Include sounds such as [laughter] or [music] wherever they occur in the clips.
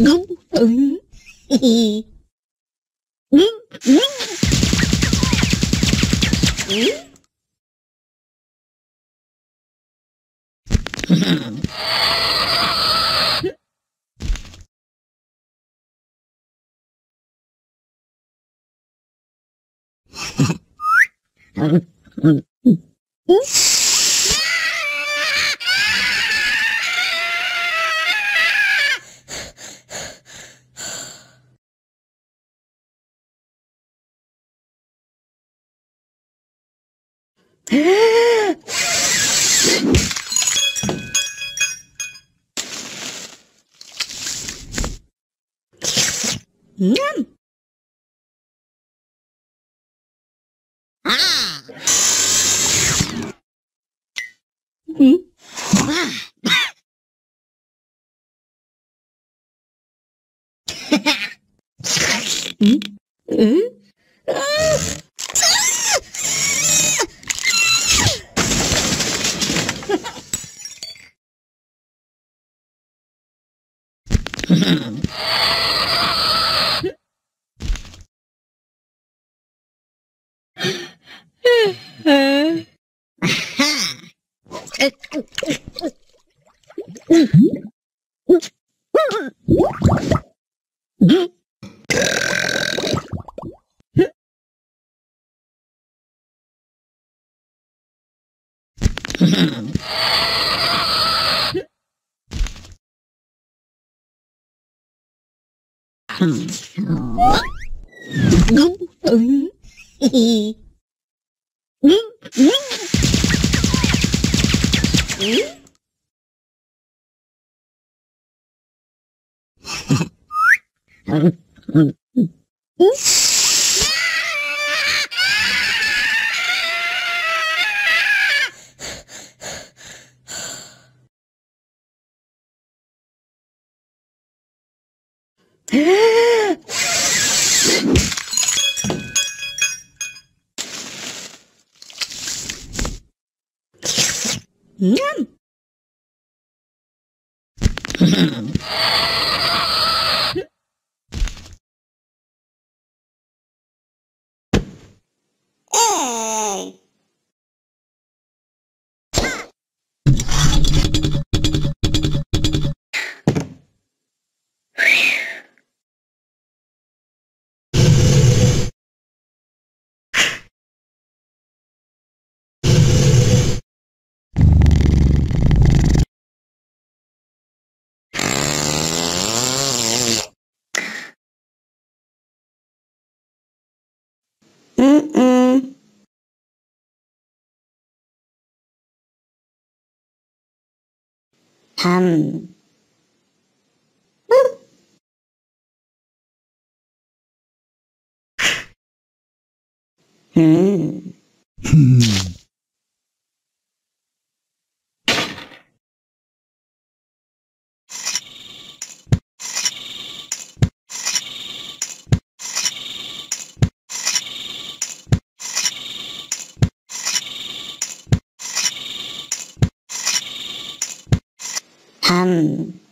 Đúng. Ừ. ん。ん。ん。うん。ええー Mm. Ah. Mm. Ah. mm. Mm. Ah. Mm-hmm. [laughs] Mm-hmm. えん Mm. thầm Hmm. [laughs] Ừ. Ừ. 嗯。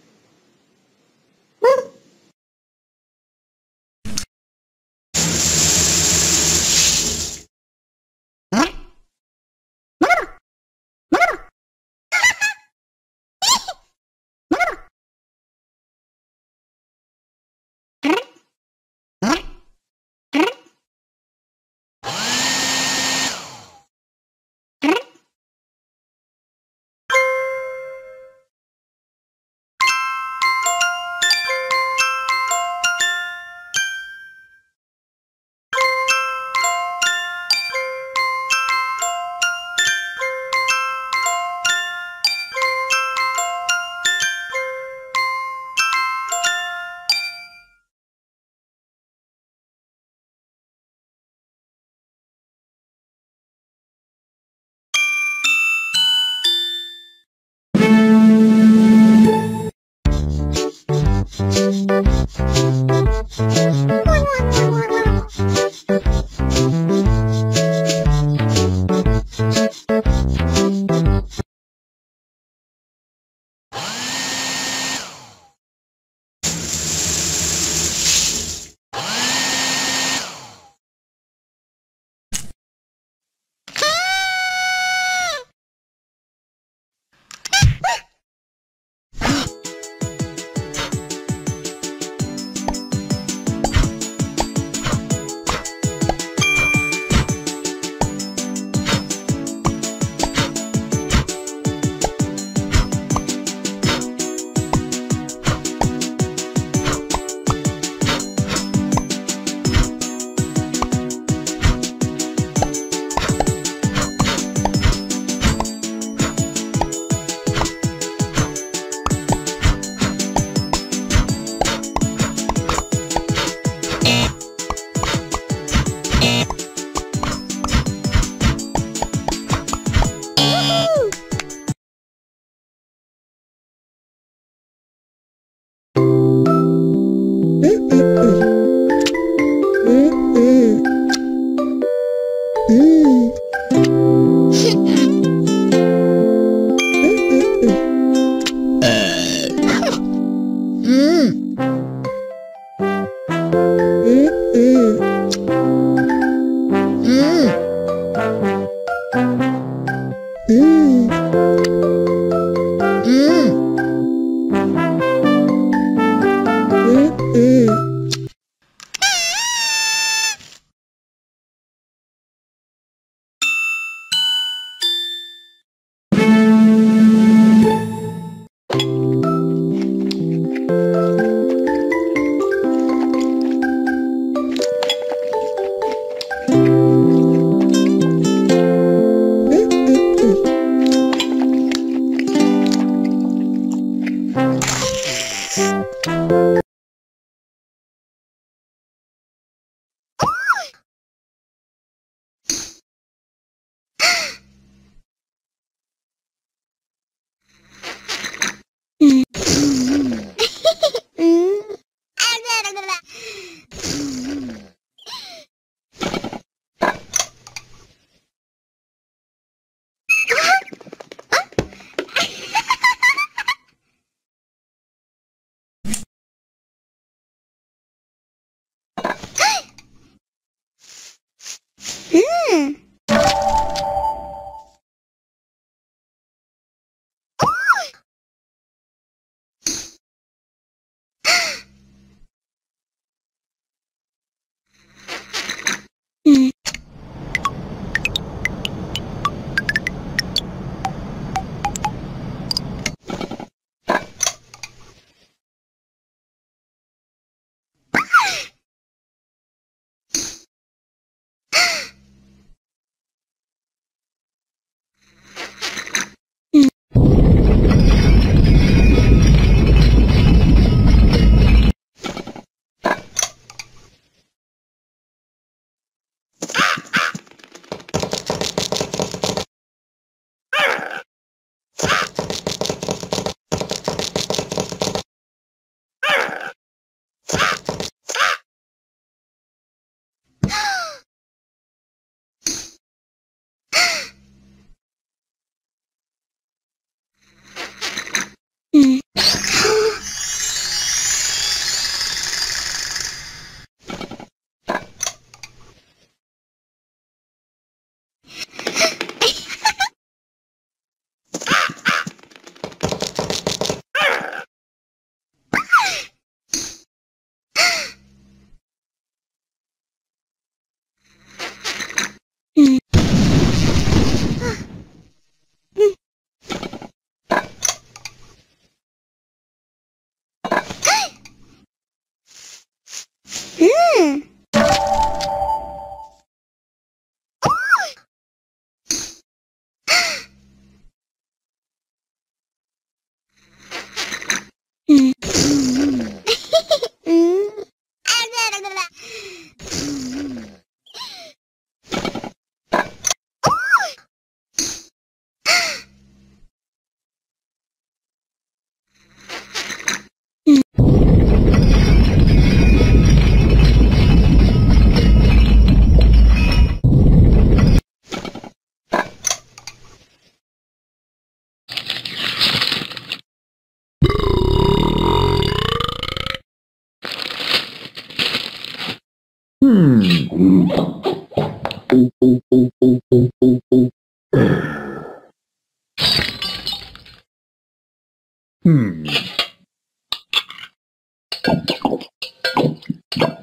Hmm.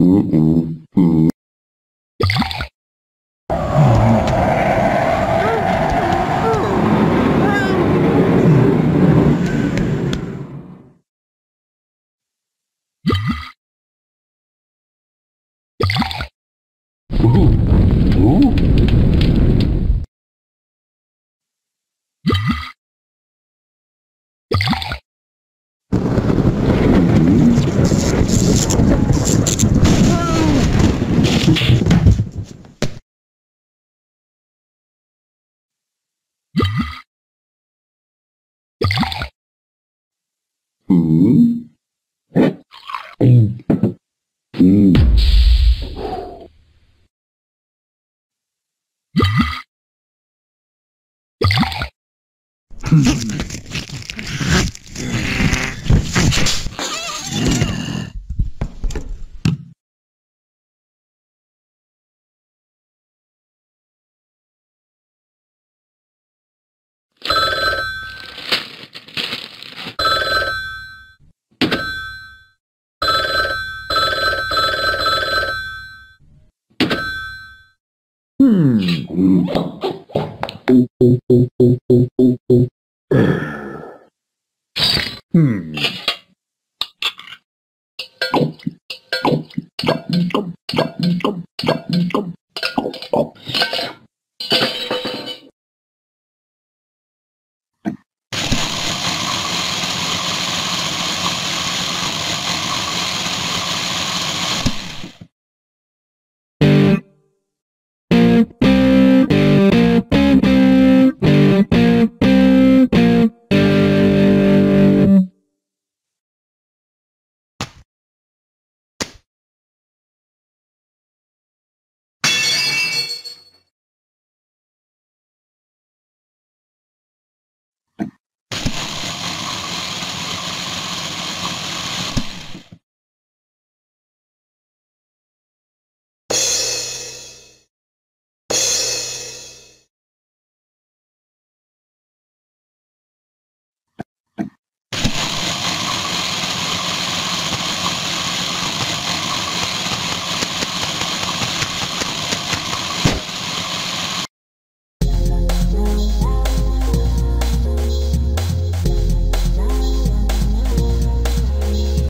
Mm-mm. Hmm.